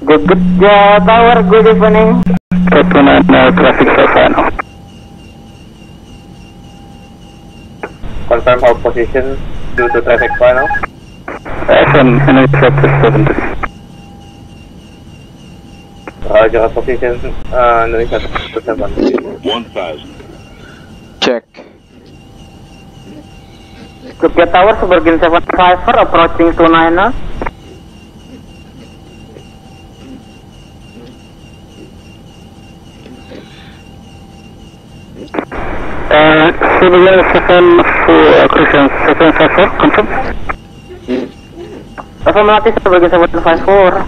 Good, good. Yeah, tower, good evening. Ketunan uh, traffic Savannah. Confirm hold position due to traffic panel. FM Indonesia 273. Roger position uh, Indonesia 27. 1000. Check. Good, yeah, tower, Suburban 754, approaching 29er. Uh, Civilian 7 for uh, Christian 754, confirm. Affirmative, Suburban 754.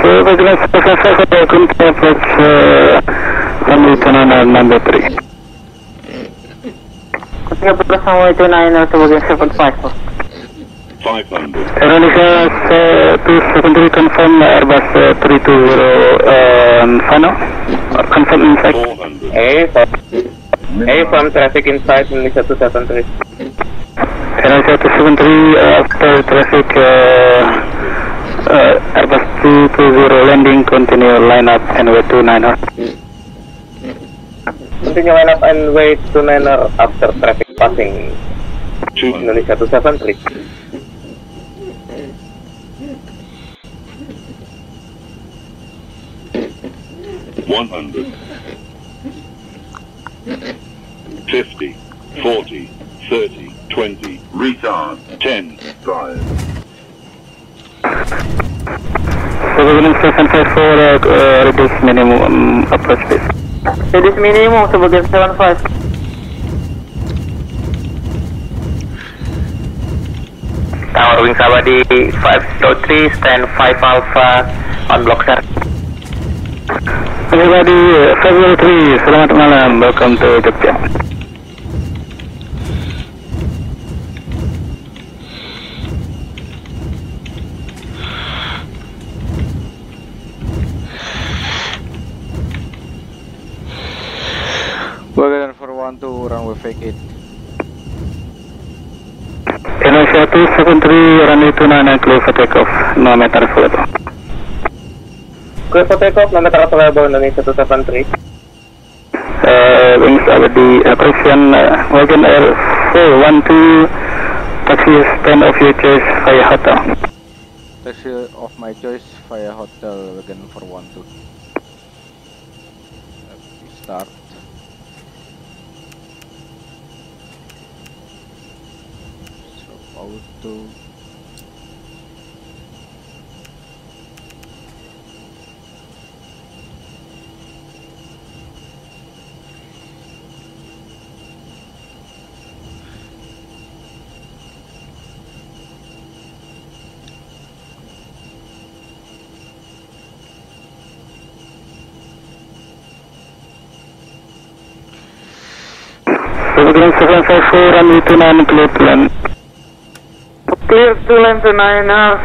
Civilian 754, confirm approach uh, runway 29 number 3. Ketika plus runway 29er, Suburban 754. 500. Indonesia uh, 273 confirm Airbus uh, 320 um, final. Uh, confirm inside. 400. A from, traffic inside Indonesia 273. Indonesia 273 uh, after traffic uh, uh, Airbus 220 landing continue line up and way 29 Continue line up and wait to after traffic passing 200. Indonesia 273. One hundred. 40, 30, 20, retard, 10, 5. So we're for uh, uh, reduce minimum um, upper space. Reduce minimum, so we're going 7 5. Tower Wing Sabadi 503, stand 5 Alpha on block sir. Everybody, uh, February 3, selamat malam, welcome to Jogja. Wagon for one two runway vacate. Indonesia 273, runway 29 clear for takeoff, no meter available. Clear for takeoff, number available Indonesia 273. Uh, wings Abadi, uh, Christian, uh, Wagon Air 412, taxi stand of your choice via hotel. Taxi of my choice via hotel wagon for one two. Start. Auto. 754, runway 29 clear to land. Clear to land to 9er,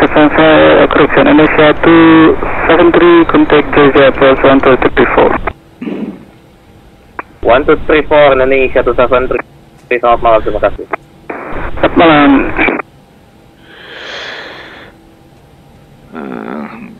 754. Indonesia 754, uh, correction, Indonesia 273, contact approach 1234. 1234 Indonesia 273. Selamat malam, terima kasih. Selamat malam. Uh,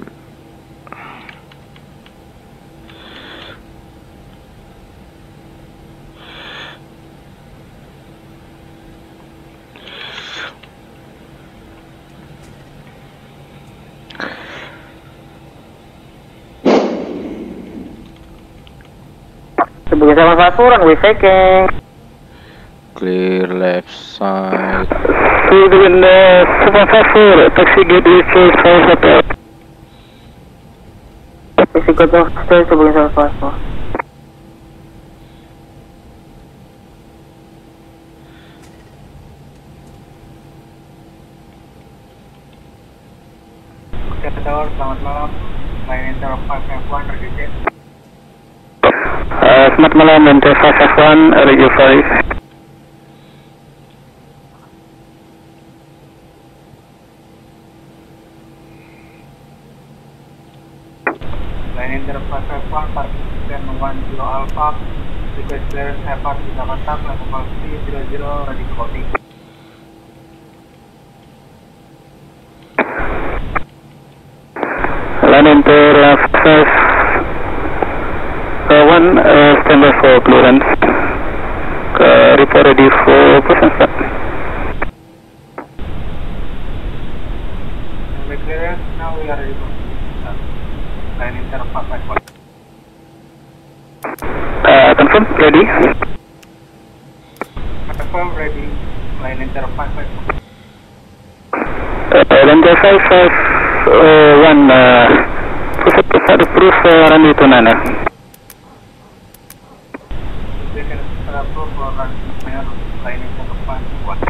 Suburban 754, runway vacate. clear left side. Civilian uh, 754, taxi gateway to South Hotel. Taxi of stay Subagin 754. Tower, selamat malam. Line Inter 551 terdetek. Uh, selamat malam, Enter 551, Radio 5. Line Inter 551, parking stand 10 Alpha. Request clearance Hepat di Jakarta, flight velocity 00, ready to boarding. Line Enter 5, uh, 1, uh, eh, standby for clearance. ke report ready for push start. Standby clearance, now we ready Line confirm, ready. Confirm, ready. Line inter 551. Uh, Ranger 551, uh, uh, Thank you.